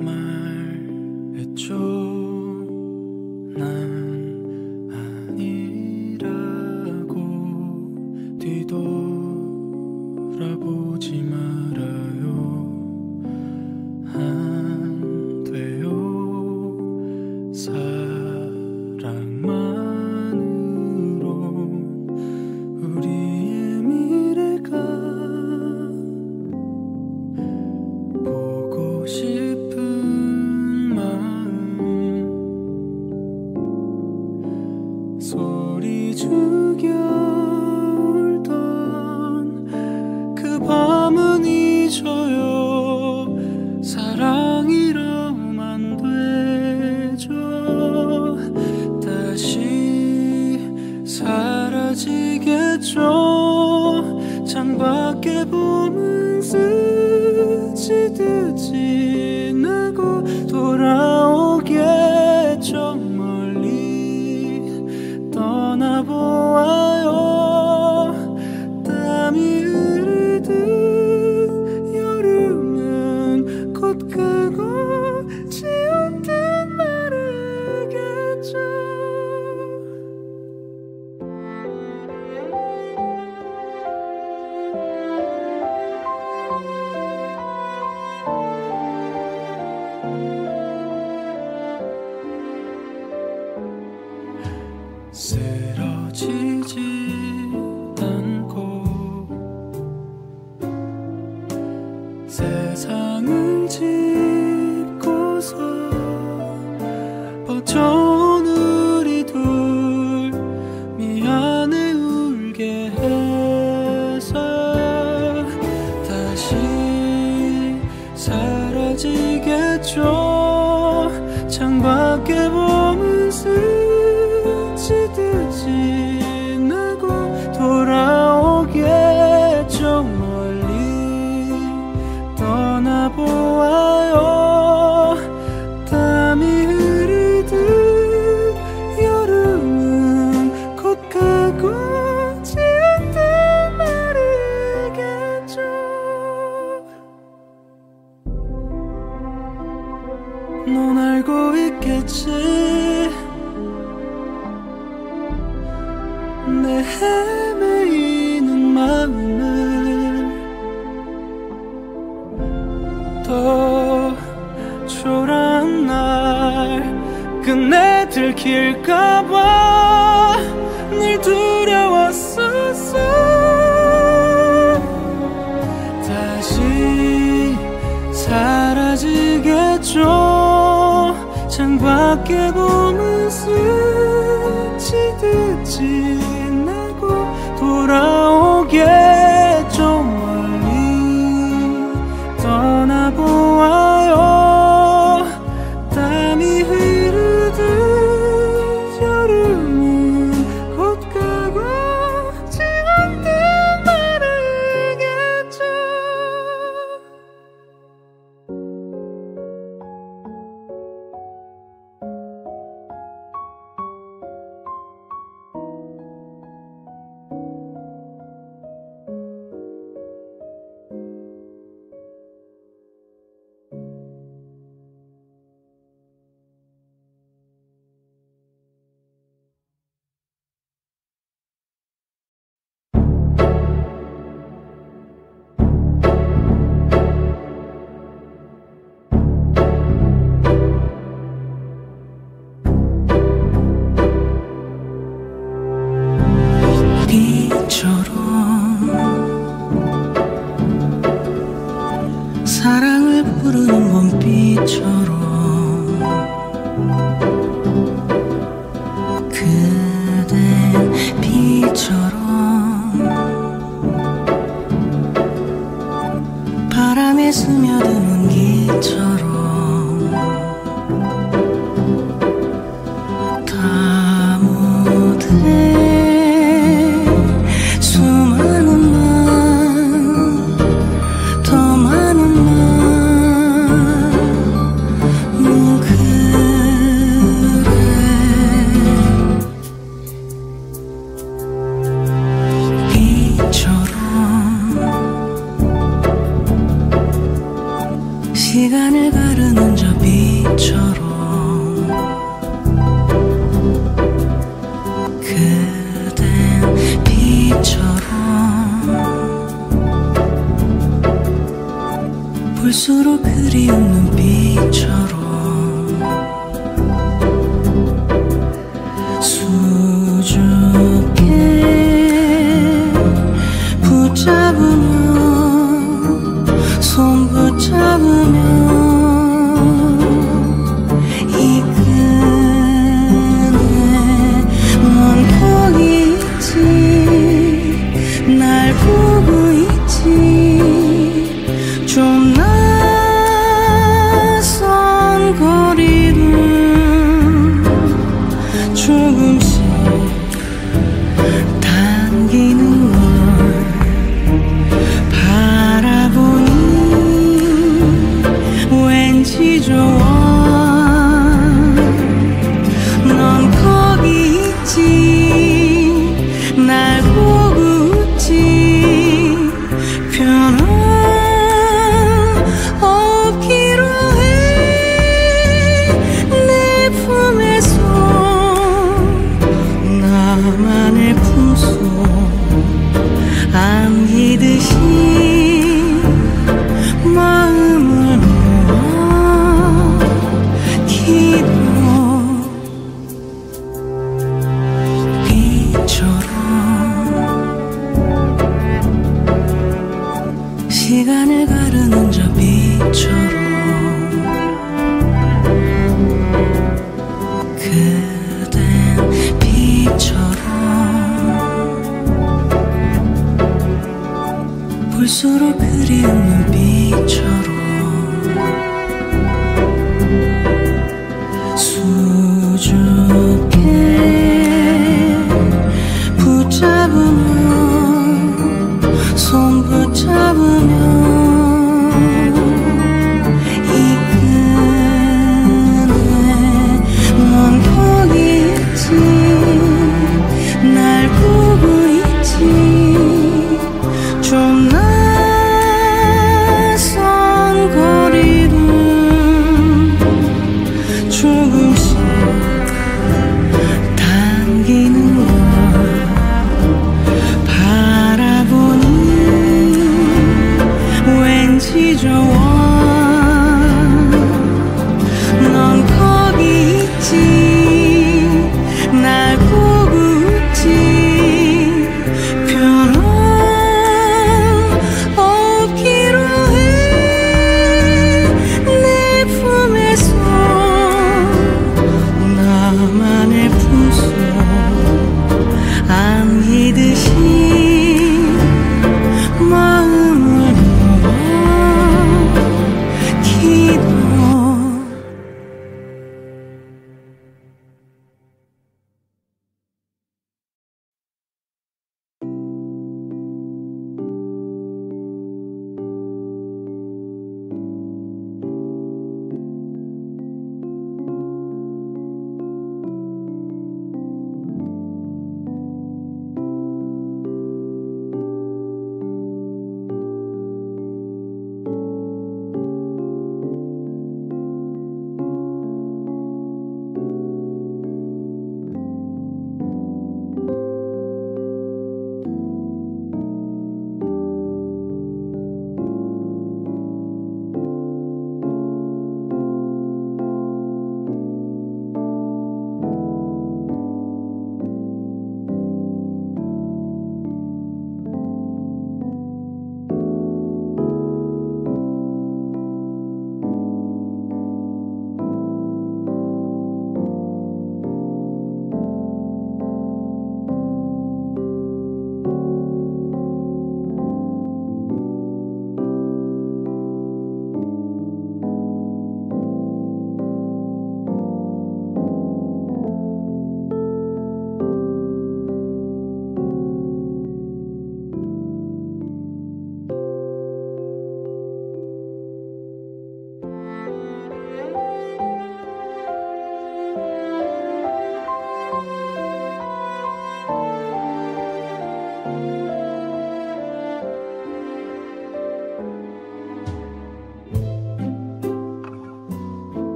my 쓰러지지 내 헤매이는 마음을 더 초라한 날 끝내 들킬까봐. 흐르는 봄비처럼 볼수록 그리운 눈빛처럼 서로 그리운 눈빛처럼